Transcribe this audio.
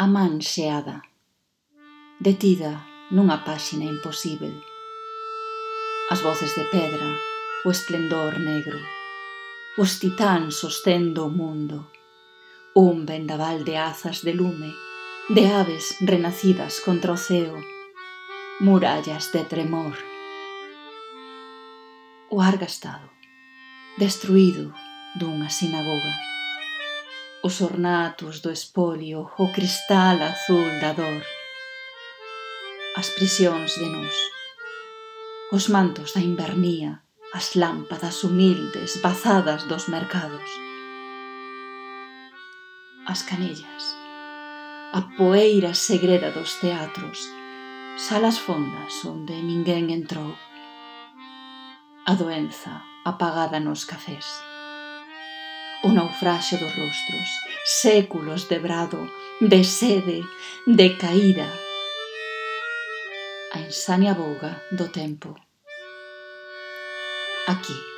A man xeada, detida nunha páxina imposível. As voces de pedra, o esplendor negro, os titáns sostendo o mundo, un vendaval de azas de lume, de aves renacidas contra o ceo, murallas de tremor. O ar gastado, destruído dunha sinagoga os ornatos do espolio, o cristal azul da dor, as prisións de nós, os mantos da invernía, as lámpadas humildes bazadas dos mercados, as canellas, a poeira segreda dos teatros, salas fondas onde ninguén entrou, a doenza apagada nos cafés o naufraxe dos rostros, séculos de brado, de sede, de caída. A insania boga do tempo. Aquí.